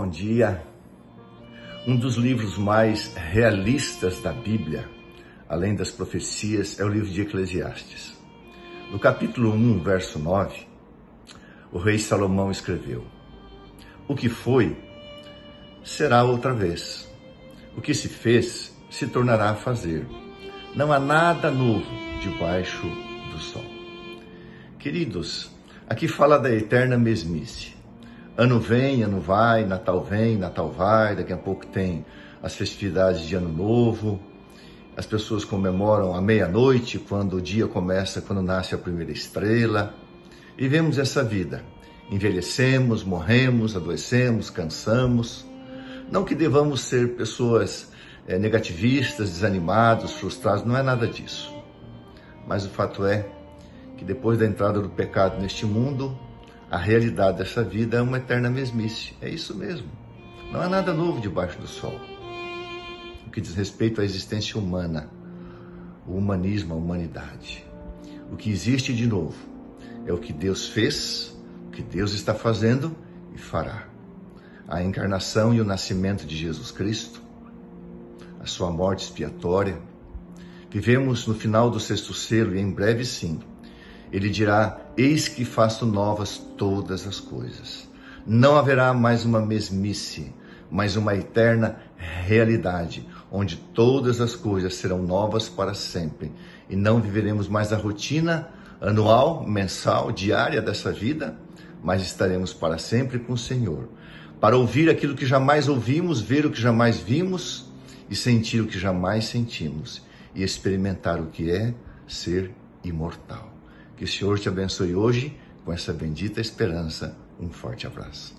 Bom dia. Um dos livros mais realistas da Bíblia, além das profecias, é o livro de Eclesiastes. No capítulo 1, verso 9, o rei Salomão escreveu: O que foi, será outra vez. O que se fez, se tornará a fazer. Não há nada novo debaixo do sol. Queridos, aqui fala da eterna mesmice. Ano vem, ano vai, Natal vem, Natal vai, daqui a pouco tem as festividades de Ano Novo. As pessoas comemoram a meia-noite, quando o dia começa, quando nasce a primeira estrela. Vivemos essa vida. Envelhecemos, morremos, adoecemos, cansamos. Não que devamos ser pessoas é, negativistas, desanimados, frustrados, não é nada disso. Mas o fato é que depois da entrada do pecado neste mundo, a realidade dessa vida é uma eterna mesmice. É isso mesmo. Não há nada novo debaixo do sol. O que diz respeito à existência humana, o humanismo, a humanidade. O que existe de novo é o que Deus fez, o que Deus está fazendo e fará. A encarnação e o nascimento de Jesus Cristo, a sua morte expiatória. Vivemos no final do sexto selo e em breve sim ele dirá: Eis que faço novas todas as coisas. Não haverá mais uma mesmice, mas uma eterna realidade, onde todas as coisas serão novas para sempre e não viveremos mais a rotina anual, mensal, diária dessa vida, mas estaremos para sempre com o Senhor, para ouvir aquilo que jamais ouvimos, ver o que jamais vimos e sentir o que jamais sentimos e experimentar o que é ser imortal. Que o Senhor te abençoe hoje com essa bendita esperança. Um forte abraço.